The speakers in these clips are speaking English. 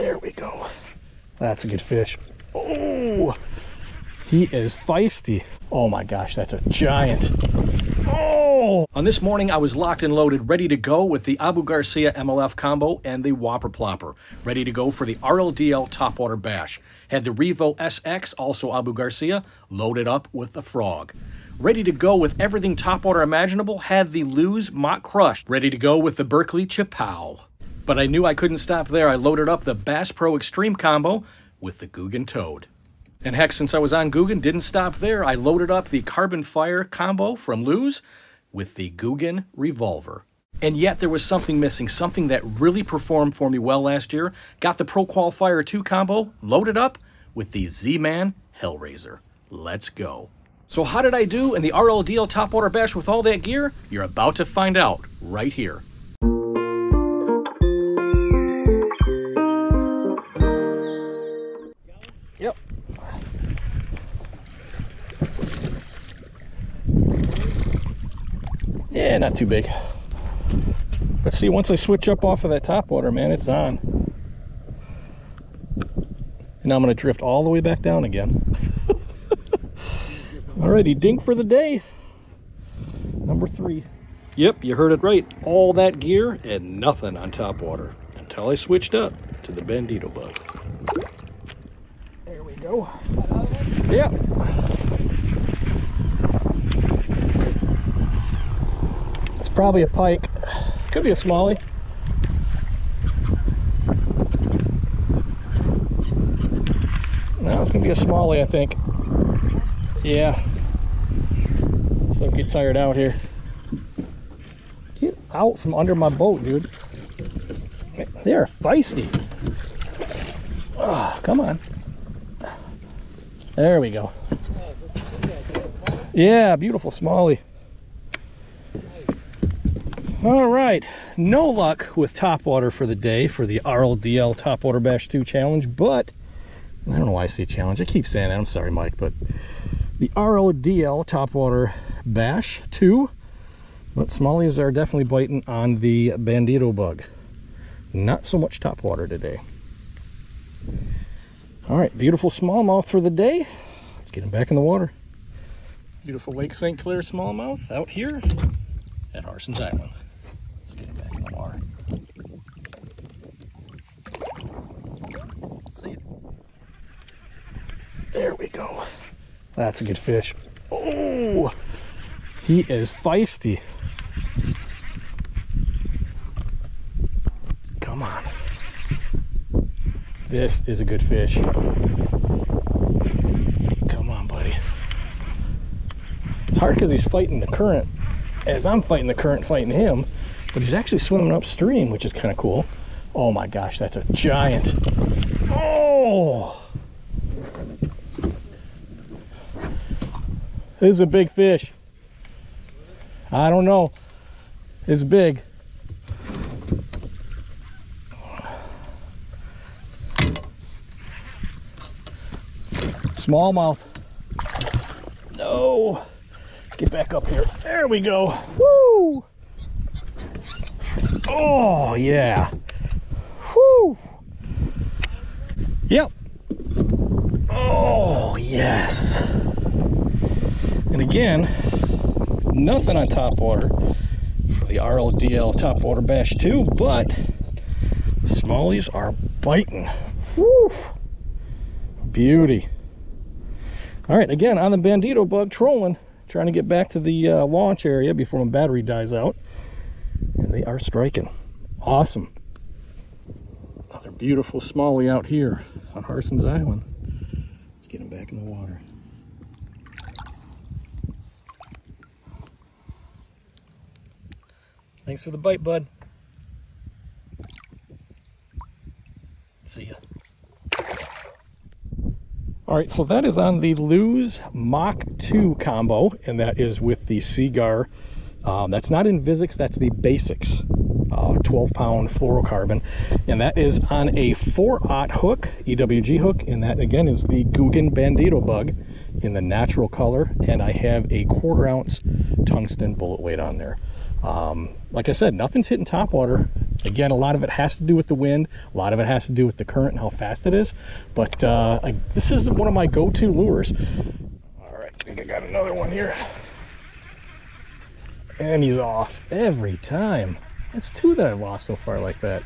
There we go. That's a good fish. Oh, he is feisty. Oh my gosh, that's a giant. Oh! On this morning, I was locked and loaded, ready to go with the Abu Garcia MLF combo and the Whopper Plopper, ready to go for the RLDL Topwater Bash. Had the Revo SX, also Abu Garcia, loaded up with the Frog. Ready to go with everything topwater imaginable, had the Lew's Mach Crush, ready to go with the Berkley Choppo. But I knew I couldn't stop there. I loaded up the Bass Pro Extreme combo with the Googan Toad. And heck, since I was on Googan, didn't stop there. I loaded up the Carbon Fire combo from Lew's with the Googan Revolver. And yet there was something missing, something that really performed for me well last year. Got the Pro Qualifier 2 combo loaded up with the Z-Man Hellraiser. Let's go. So how did I do in the RLDL Topwater Bash with all that gear? You're about to find out right here. Yep. Yeah, not too big. But see, once I switch up off of that top water, man, it's on. And now I'm going to drift all the way back down again. Alrighty, dink for the day. Number three. Yep, you heard it right. All that gear and nothing on top water until I switched up to the Bandito bug. There we go. Yep. It's probably a pike. Could be a smallie. No, it's gonna be a smallie, I think. Yeah. So get tired out here. Get out from under my boat, dude. They are feisty. Oh, come on. There we go. Yeah, beautiful smalley. All right, no luck with topwater for the day for the RLDL Topwater Bash 2 challenge, but I don't know why I say challenge. I keep saying that. I'm sorry, Mike, but the RLDL Topwater Bash 2, but smallies are definitely biting on the Bandito bug. Not so much topwater today. All right, beautiful smallmouth for the day. Let's get him back in the water. Beautiful Lake St. Clair smallmouth out here at Harsens Island. Let's get him back in the water. See it? There we go. That's a good fish. Oh, he is feisty. Come on. This is a good fish. Come on, buddy. It's hard because he's fighting the current as I'm fighting the current fighting him, but he's actually swimming upstream, which is kind of cool. Oh my gosh, that's a giant. Oh! This is a big fish. I don't know. It's big. Smallmouth. No. Get back up here. There we go. Woo! Oh, yeah. Woo! Yep. Oh, yes. And again, nothing on top water for the RLDL top water bash 2, but the smallies are biting. Woo! Beauty. All right, again, on the Bandito bug trolling, trying to get back to the uh, launch area before my battery dies out. And they are striking. Awesome. Another beautiful smallie out here on Harsens Island. Let's get him back in the water. Thanks for the bite, bud. See ya. All right, so that is on the Lew's Mach 2 combo, and that is with the Seaguar. Um, that's not InvizX, that's the BasiX, uh, 12 pound fluorocarbon. And that is on a 4-aught hook, EWG hook, and that again is the Googan Bandito bug in the natural color. And I have a quarter ounce tungsten bullet weight on there. Um, like I said, nothing's hitting top water. Again, a lot of it has to do with the wind. A lot of it has to do with the current and how fast it is. But uh, I, this is one of my go-to lures. All right, I think I got another one here. And he's off every time. That's two that I've lost so far like that.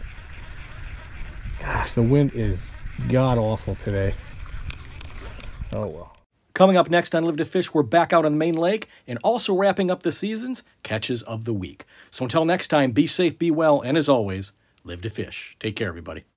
Gosh, the wind is god-awful today. Oh, well. Coming up next on Live 2 Fish, we're back out on the main lake and also wrapping up the season's catches of the week. So until next time, be safe, be well, and as always, live to fish. Take care, everybody.